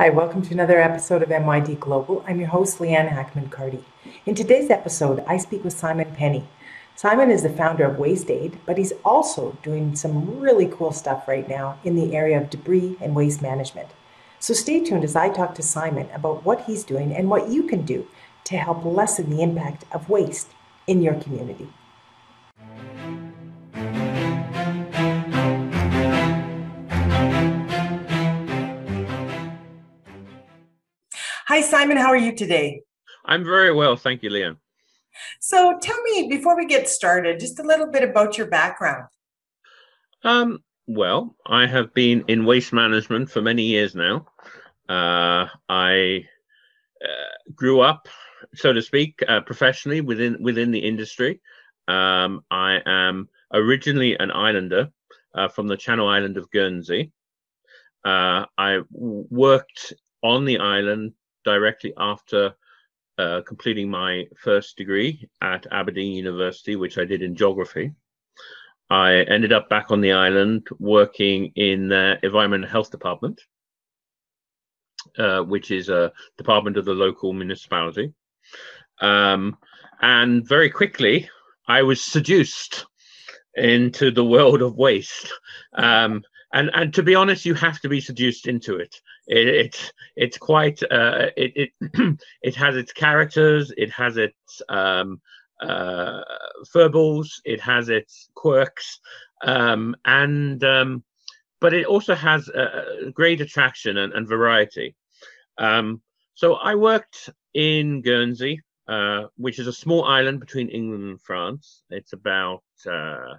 Hi, welcome to another episode of MYD Global. I'm your host, Leanne Hackman Carty. In today's episode, I speak with Simon Penney. Simon is the founder of WasteAid, but he's also doing some really cool stuff right now in the area of debris and waste management. So stay tuned as I talk to Simon about what he's doing and what you can do to help lessen the impact of waste in your community. Hi, Simon. How are you today? I'm very well. Thank you, Leanne. So tell me, before we get started, just a little bit about your background. Um, well, I have been in waste management for many years now. Uh, I uh, grew up, so to speak, uh, professionally within within the industry. Um, I am originally an islander uh, from the Channel Island of Guernsey. Uh, I worked on the island directly after uh, completing my first degree at Aberdeen University, which I did in geography. I ended up back on the island working in the Environment and Health Department, uh, which is a department of the local municipality. Um, and very quickly, I was seduced into the world of waste. Um, and and to be honest, you have to be seduced into it. it it's it's quite uh, it it it has its characters, it has its um, uh, it has its quirks, um, and um, but it also has great attraction and, and variety. Um, so I worked in Guernsey, uh, which is a small island between England and France. It's about uh,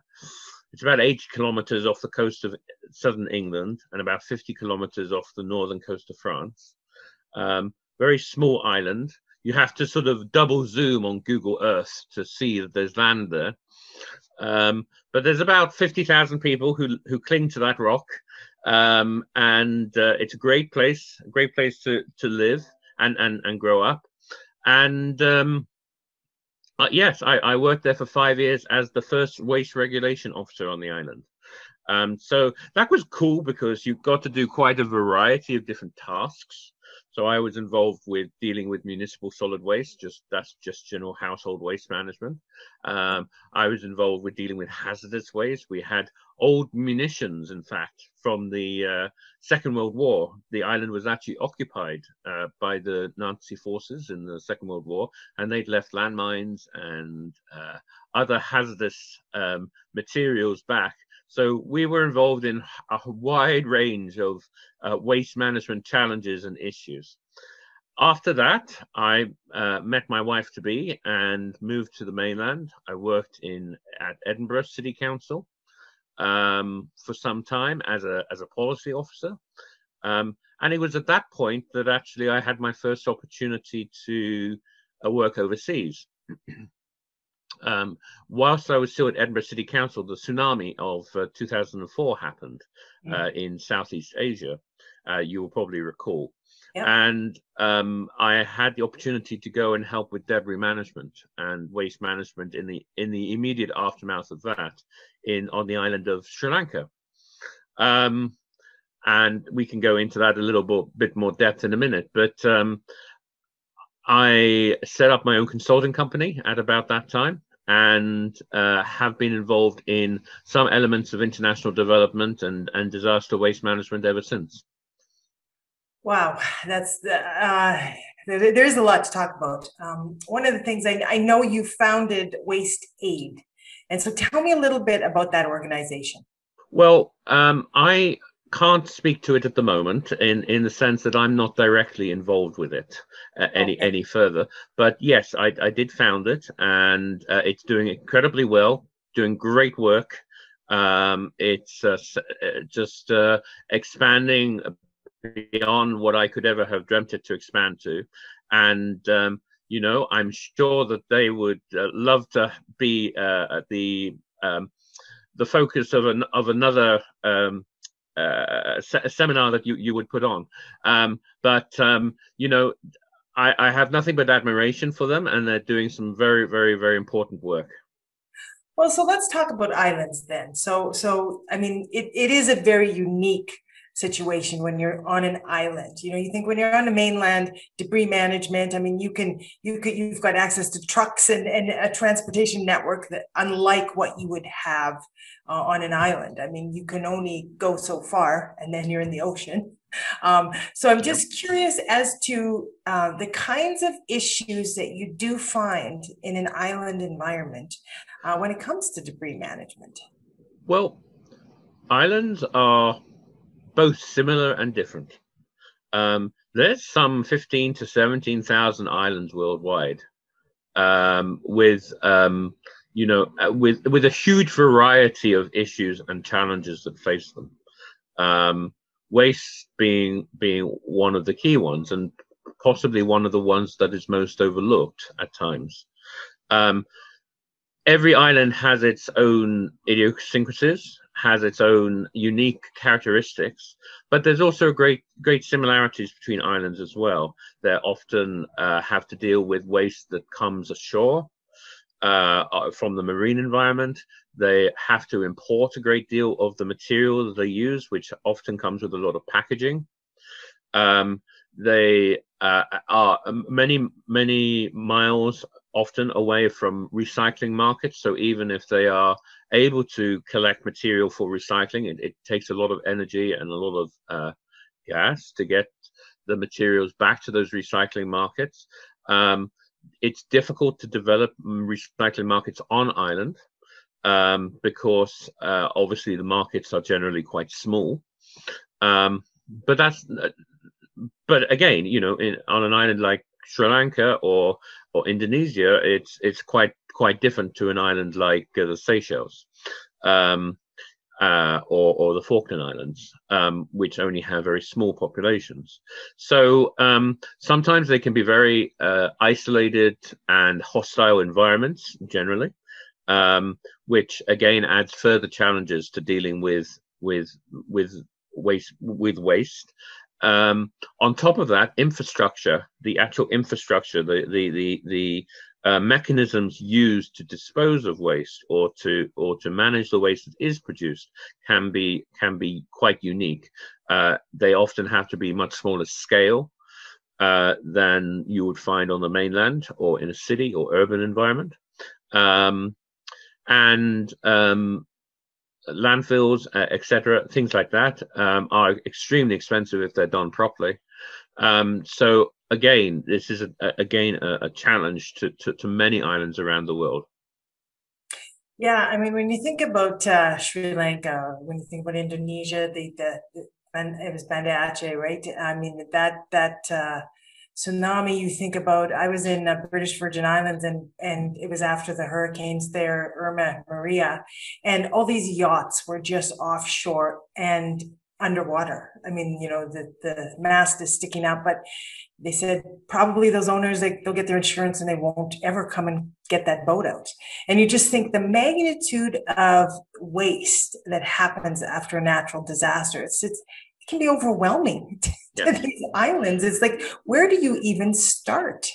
it's about 80 kilometers off the coast of southern England and about 50 kilometers off the northern coast of France. Um, very small island. You have to sort of double zoom on Google Earth to see that there's land there. Um, but there's about 50,000 people who, who cling to that rock. Um, and uh, it's a great place, a great place to, to live and, and, and grow up. And um, uh, yes, I, I, worked there for five years as the first waste regulation officer on the island. Um, so that was cool because you got to do quite a variety of different tasks. So I was involved with dealing with municipal solid waste, just that's just general household waste management. Um, I was involved with dealing with hazardous waste. We had old munitions, in fact, from the uh, Second World War. The island was actually occupied uh, by the Nazi forces in the Second World War, and they'd left landmines and uh, other hazardous um, materials back so we were involved in a wide range of uh, waste management challenges and issues. After that, I uh, met my wife to be and moved to the mainland. I worked in at Edinburgh City Council um, for some time as a as a policy officer, um, and it was at that point that actually I had my first opportunity to uh, work overseas. Um, whilst I was still at Edinburgh City Council, the tsunami of uh, 2004 happened mm. uh, in Southeast Asia. Uh, you will probably recall. Yep. And um, I had the opportunity to go and help with debris management and waste management in the in the immediate aftermath of that, in on the island of Sri Lanka. Um, and we can go into that a little bit, bit more depth in a minute. But um, I set up my own consulting company at about that time and uh, have been involved in some elements of international development and, and disaster waste management ever since. Wow, that's uh, there's a lot to talk about. Um, one of the things I, I know you founded Waste Aid, and so tell me a little bit about that organization. Well, um, I can't speak to it at the moment in in the sense that I'm not directly involved with it uh, any okay. any further. But yes, I, I did found it, and uh, it's doing incredibly well, doing great work. Um, it's uh, uh just uh, expanding beyond what I could ever have dreamt it to expand to, and um, you know I'm sure that they would uh, love to be the um, the focus of an of another um, uh, a seminar that you, you would put on. Um, but, um, you know, I, I have nothing but admiration for them, and they're doing some very, very, very important work. Well, so let's talk about islands then. So, so I mean, it, it is a very unique situation when you're on an island. You know you think when you're on the mainland debris management i mean you can you could you've got access to trucks and, and a transportation network that unlike what you would have uh, on an island. I mean you can only go so far and then you're in the ocean. Um, so i'm just curious as to uh, the kinds of issues that you do find in an island environment uh, when it comes to debris management. Well islands are both similar and different. Um, there's some 15 to 17,000 islands worldwide, um, with um, you know uh, with with a huge variety of issues and challenges that face them. Um, waste being being one of the key ones, and possibly one of the ones that is most overlooked at times. Um, every island has its own idiosyncrasies has its own unique characteristics, but there's also great great similarities between islands as well. They often uh, have to deal with waste that comes ashore uh, uh, from the marine environment. They have to import a great deal of the material that they use, which often comes with a lot of packaging. Um, they uh, are many many miles often away from recycling markets. So even if they are able to collect material for recycling. It, it takes a lot of energy and a lot of uh, gas to get the materials back to those recycling markets. Um, it's difficult to develop recycling markets on island um, because uh, obviously the markets are generally quite small. Um, but that's but again, you know, in, on an island like Sri Lanka or or Indonesia, it's it's quite quite different to an island like uh, the Seychelles um, uh, or, or, the Falkland Islands, um, which only have very small populations. So um, sometimes they can be very uh, isolated and hostile environments generally, um, which again adds further challenges to dealing with with with waste with waste um, on top of that, infrastructure, the actual infrastructure, the the the the uh, mechanisms used to dispose of waste or to or to manage the waste that is produced can be can be quite unique. Uh, they often have to be much smaller scale uh, than you would find on the mainland or in a city or urban environment. Um, and um, landfills, uh, etc., things like that um, are extremely expensive if they're done properly. Um, so again, this is a, a, again a, a challenge to, to, to, many islands around the world. Yeah, I mean, when you think about uh, Sri Lanka, when you think about Indonesia, the, the, the it was Banda Aceh, right? I mean, that that uh, tsunami you think about. I was in uh, british virgin islands and and it was after the hurricanes there irma maria. And all these yachts were just offshore and underwater. I mean you know the the mast is sticking out but they said probably those owners they, they'll get their insurance and they won't ever come and get that boat out. And you just think the magnitude of waste that happens after a natural disaster. It's, it's it can be overwhelming to these islands. It's like, where do you even start?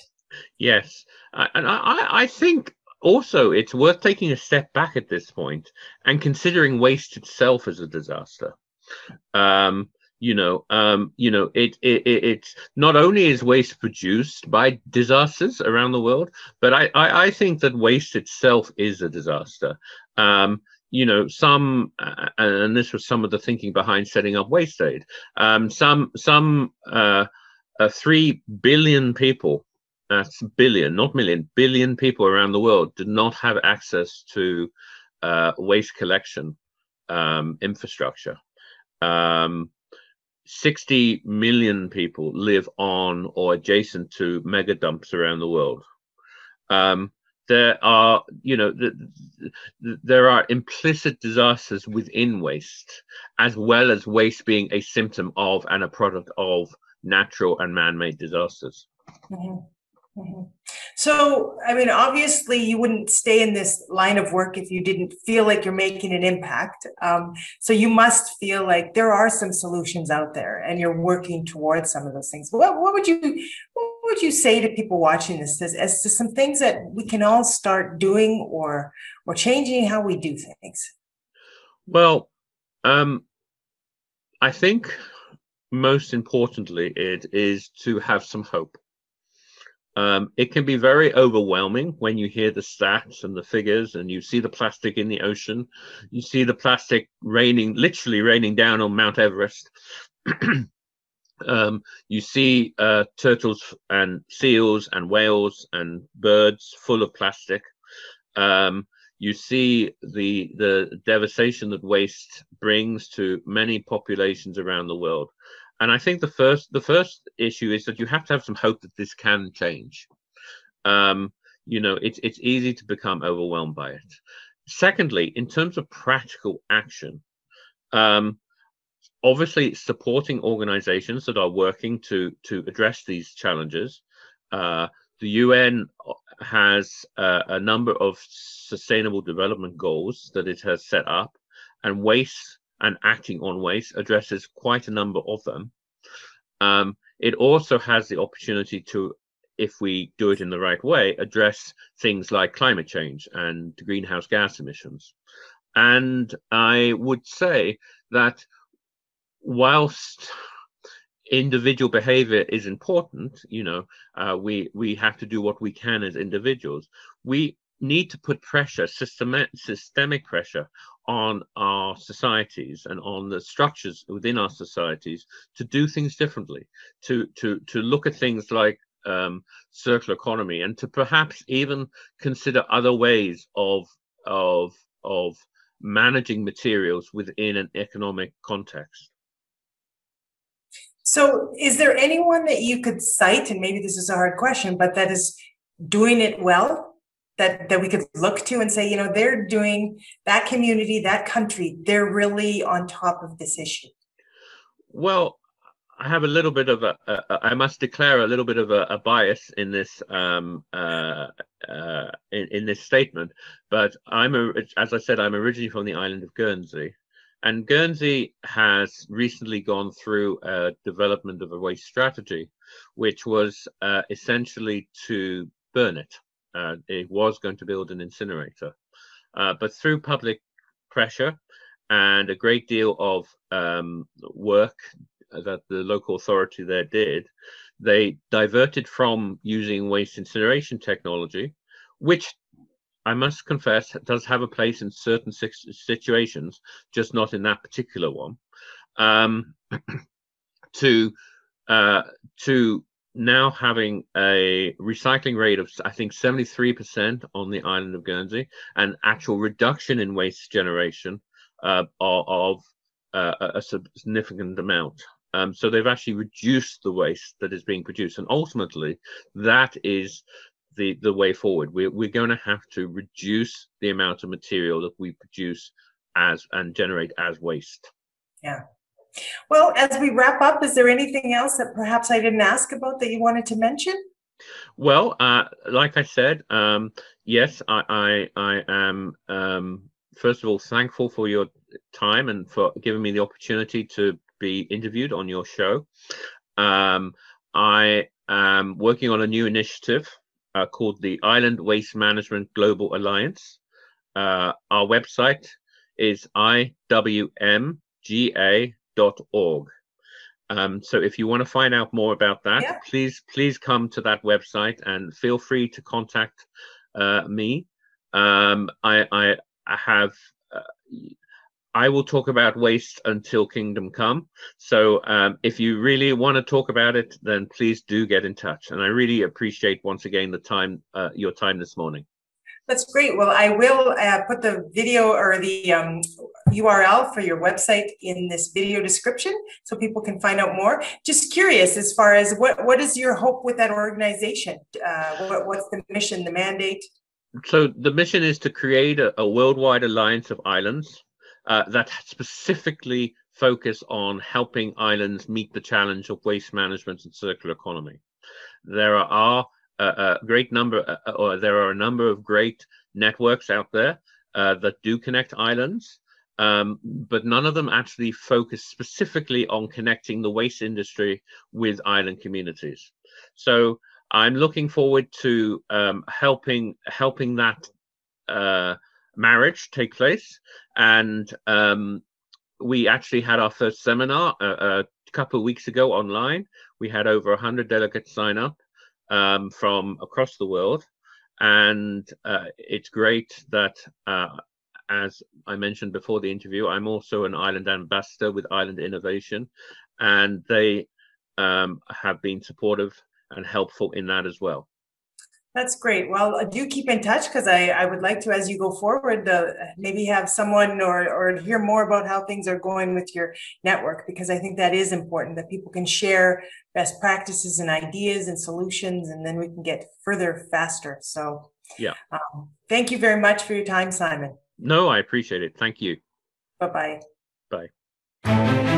Yes. And I, I think also it's worth taking a step back at this point and considering waste itself as a disaster. Um, you know, um, you know, it, it, it, it's not only is waste produced by disasters around the world, but I, I, I think that waste itself is a disaster. Um, you know, some, uh, and this was some of the thinking behind setting up WasteAid. Um, some, some uh, uh, three billion people, that's billion, not million, billion people around the world did not have access to uh, waste collection um, infrastructure. Um, 60 million people live on or adjacent to mega dumps around the world. Um, there are you know the, the, there are implicit disasters within waste as well as waste being a symptom of and a product of natural and man-made disasters mm-hmm. Mm-hmm. So, I mean, obviously, you wouldn't stay in this line of work if you didn't feel like you're making an impact. Um, so, you must feel like there are some solutions out there, and you're working towards some of those things. What, what would you What would you say to people watching this as, as to some things that we can all start doing or or changing how we do things? Well, um, I think most importantly, it is to have some hope. Um, it can be very overwhelming when you hear the stats and the figures and you see the plastic in the ocean. You see the plastic raining, literally raining down on Mount Everest. um, you see uh, turtles and seals and whales and birds full of plastic. Um, you see the the devastation that waste brings to many populations around the world. And I think the first the first issue is that you have to have some hope that this can change. Um, you know, it's it's easy to become overwhelmed by it. Secondly, in terms of practical action, um, obviously supporting organizations that are working to to address these challenges. Uh, the UN has uh, a number of sustainable development goals that it has set up, and waste and acting on waste addresses quite a number of them. Um, it also has the opportunity to, if we do it in the right way, address things like climate change and greenhouse gas emissions. And I would say that whilst individual behavior is important, you know, uh, we we have to do what we can as individuals. We need to put pressure, systemic systemic pressure on our societies and on the structures within our societies to do things differently, to to to look at things like um, circular economy, and to perhaps even consider other ways of of of managing materials within an economic context. So, is there anyone that you could cite, and maybe this is a hard question, but that is doing it well that that we could look to and say, you know, they're doing that community, that country, they're really on top of this issue? Well, I have a little bit of a, a I must declare a little bit of a, a bias in this um, uh, uh, in, in this statement, but I'm a, as I said, I'm originally from the island of Guernsey, and Guernsey has recently gone through a development of a waste strategy, which was uh, essentially to burn it uh, it was going to build an incinerator. Uh, but through public pressure and a great deal of um, work that the local authority there did, they diverted from using waste incineration technology, which I must confess does have a place in certain situations, just not in that particular one, um, to uh, to now having a recycling rate of I think 73% on the island of Guernsey, and actual reduction in waste generation uh, of, uh, a significant amount. Um, so they've actually reduced the waste that is being produced, and ultimately, that is the the way forward. We're we're going to have to reduce the amount of material that we produce as and generate as waste. Yeah, well, as we wrap up, is there anything else that perhaps I didn't ask about that you wanted to mention? Well, uh, like I said, um, yes, I, I, I am um, first of all thankful for your time and for giving me the opportunity to be interviewed on your show. Um, I am working on a new initiative uh, called the Island Waste Management Global Alliance. Uh, our website is iwmga org. Um, so if you want to find out more about that, yeah. please please come to that website and feel free to contact uh, me. Um, I, I, I have uh, I will talk about waste until kingdom come. So um, if you really want to talk about it, then please do get in touch. And I really appreciate once again the time uh, your time this morning. That's great. Well, I will uh, put the video or the um, URL for your website in this video description so people can find out more. Just curious as far as what, what is your hope with that organization? Uh, what, what's the mission, the mandate? So the mission is to create a, a worldwide alliance of islands uh, that specifically focus on helping islands meet the challenge of waste management and circular economy. There are a, a great number, uh, uh, or there are a number of great networks out there uh, that do connect islands, um, but none of them actually focus specifically on connecting the waste industry with island communities. So I'm looking forward to um, helping helping that uh, marriage take place and um, we actually had our first seminar a, a couple of weeks ago online. We had over 100 delegates sign up um, from across the world. And uh, it's great that, uh, as I mentioned before the interview, I'm also an island ambassador with Island Innovation, and they um, have been supportive and helpful in that as well. That's great. Well, uh, do keep in touch because I, I would like to, as you go forward, uh, maybe have someone or, or hear more about how things are going with your network because I think that is important that people can share best practices and ideas and solutions, and then we can get further faster. So, yeah. Um, thank you very much for your time, Simon. No, I appreciate it. Thank you. Bye-bye. Bye.